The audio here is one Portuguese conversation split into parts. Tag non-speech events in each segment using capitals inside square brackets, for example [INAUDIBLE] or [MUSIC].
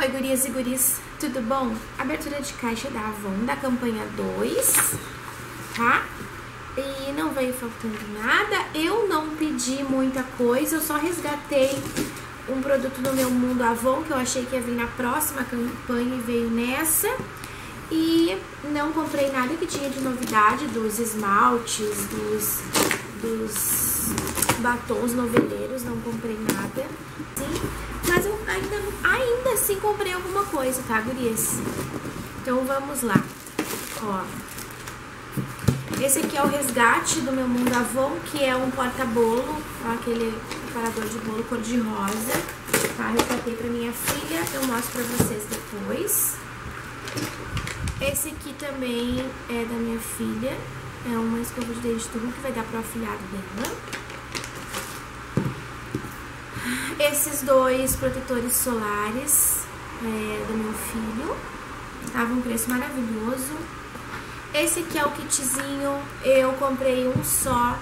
Oi, gurias e guris, tudo bom? Abertura de caixa da Avon, da campanha 2, tá? E não veio faltando nada. Eu não pedi muita coisa, eu só resgatei um produto do meu mundo Avon, que eu achei que ia vir na próxima campanha e veio nessa. E não comprei nada que tinha de novidade dos esmaltes, dos, dos batons noveleiros, não comprei nada. Sim, mas eu ainda, ainda assim comprei alguma coisa, tá, gurias? Então vamos lá. Ó. Esse aqui é o resgate do meu Mundo Avon, que é um porta-bolo, aquele preparador de bolo cor-de-rosa. Tá? Eu pra minha filha, eu mostro pra vocês depois. Esse aqui também é da minha filha, é uma escova de dente tubo que vai dar pro afilhado dela. Esses dois protetores solares é, do meu filho, tava um preço maravilhoso. Esse aqui é o kitzinho, eu comprei um só,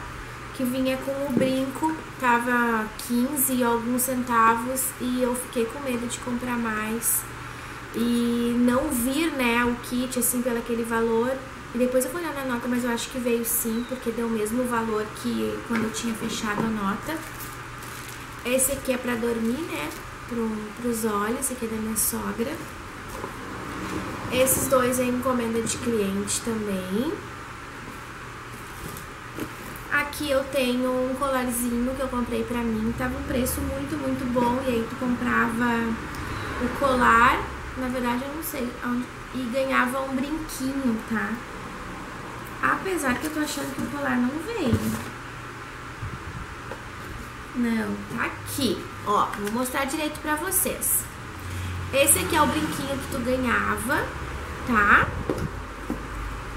que vinha com o brinco, tava 15 e alguns centavos, e eu fiquei com medo de comprar mais. E não vir, né, o kit, assim, pelo aquele valor. E depois eu vou olhar na nota, mas eu acho que veio sim, porque deu o mesmo valor que quando eu tinha fechado a nota. Esse aqui é pra dormir, né, pro, pros olhos, esse aqui é da minha sogra. Esses dois é encomenda de cliente também. Aqui eu tenho um colarzinho que eu comprei pra mim. Tava um preço muito, muito bom. E aí tu comprava o colar, na verdade eu não sei, e ganhava um brinquinho, tá? Apesar que eu tô achando que o colar não veio. Não, tá aqui. Ó, vou mostrar direito pra vocês. Esse aqui é o brinquinho que tu ganhava, tá?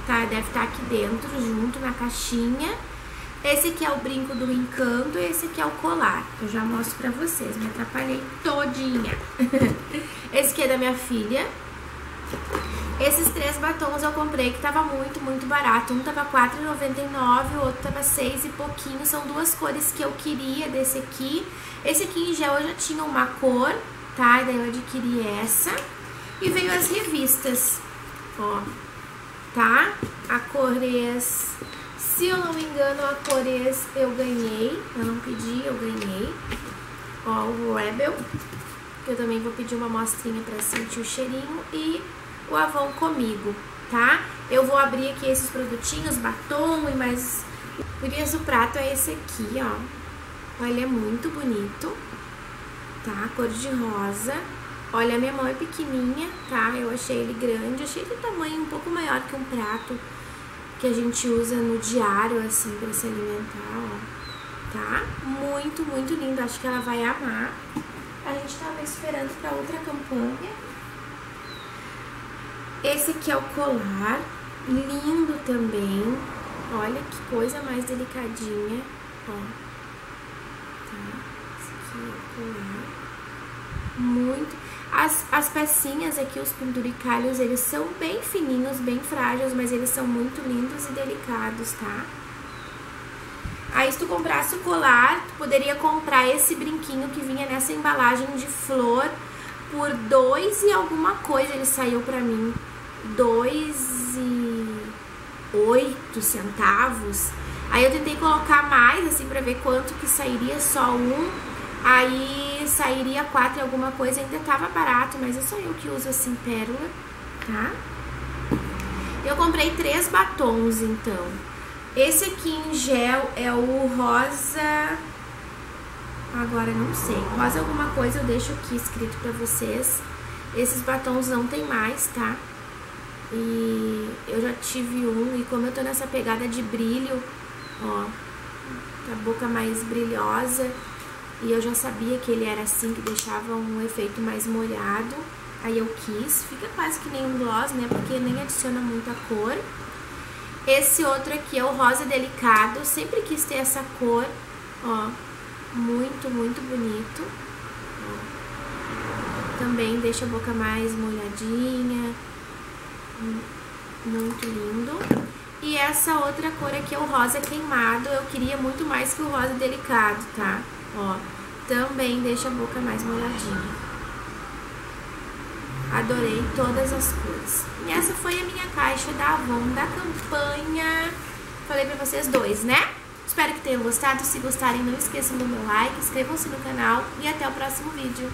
Tá, deve estar tá aqui dentro, junto na caixinha. Esse aqui é o brinco do encanto e esse aqui é o colar. Eu já mostro pra vocês, me atrapalhei todinha. [LAUGHS] esse aqui é da minha filha. Esses três batons eu comprei que tava muito, muito barato. Um tava R$4,99, o outro tava 6 e pouquinho. São duas cores que eu queria desse aqui. Esse aqui em gel eu já tinha uma cor, tá? E daí eu adquiri essa. E veio as revistas, ó, tá? A cores... Se eu não me engano, a cores eu ganhei. Eu não pedi, eu ganhei. Ó, o Rebel. Eu também vou pedir uma amostrinha pra sentir o cheirinho. E o Avon comigo, tá? Eu vou abrir aqui esses produtinhos, batom e mais... Por isso o prato é esse aqui, ó. Ele é muito bonito, tá? Cor de rosa. Olha, a minha mão é pequenininha, tá? Eu achei ele grande, achei ele tamanho um pouco maior que um prato que a gente usa no diário, assim, pra se alimentar, ó. Tá? Muito, muito lindo. Acho que ela vai amar. A gente tava esperando pra outra campanha. Esse aqui é o colar. Lindo também. Olha que coisa mais delicadinha, ó. Tá? Esse aqui é o colar. Muito as, as pecinhas aqui, os penduricalhos, eles são bem fininhos, bem frágeis, mas eles são muito lindos e delicados, tá? Aí se tu comprasse o colar, tu poderia comprar esse brinquinho que vinha nessa embalagem de flor por dois e alguma coisa, ele saiu pra mim, dois e oito centavos. Aí eu tentei colocar mais, assim, pra ver quanto que sairia só um, Aí sairia quatro e alguma coisa, ainda tava barato, mas é só eu que uso assim pérola, tá? Eu comprei três batons, então. Esse aqui em gel é o rosa... Agora não sei. Rosa alguma coisa eu deixo aqui escrito pra vocês. Esses batons não tem mais, tá? E eu já tive um, e como eu tô nessa pegada de brilho, ó, a boca mais brilhosa, e eu já sabia que ele era assim, que deixava um efeito mais molhado. Aí eu quis, fica quase que nem um gloss, né? Porque nem adiciona muita cor. Esse outro aqui é o rosa delicado, sempre quis ter essa cor, ó, muito, muito bonito. Também deixa a boca mais molhadinha, muito lindo. E essa outra cor aqui é o rosa queimado, eu queria muito mais que o rosa delicado, tá? Ó, também deixa a boca mais molhadinha. Adorei todas as cores. E essa foi a minha caixa da Avon da campanha. Falei pra vocês dois, né? Espero que tenham gostado. Se gostarem, não esqueçam do meu like, inscrevam-se no canal e até o próximo vídeo.